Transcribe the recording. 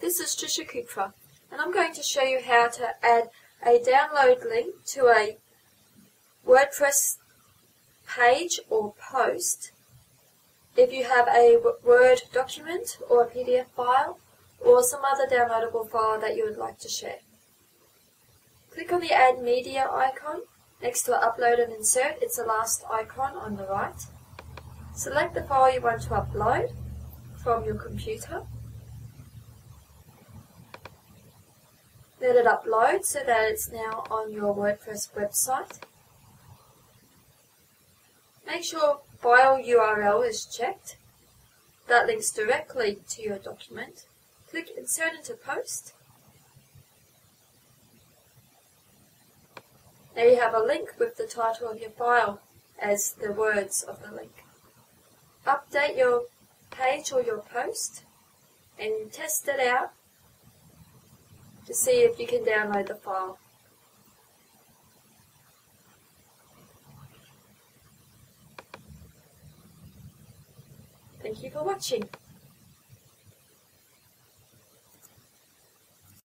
this is Trisha Cupra, and I'm going to show you how to add a download link to a WordPress page or post if you have a Word document or a PDF file or some other downloadable file that you would like to share. Click on the Add Media icon next to Upload and Insert. It's the last icon on the right. Select the file you want to upload from your computer. Let it upload so that it's now on your WordPress website. Make sure file URL is checked. That links directly to your document. Click Insert into Post. Now you have a link with the title of your file as the words of the link. Update your page or your post and test it out to see if you can download the file. Thank you for watching.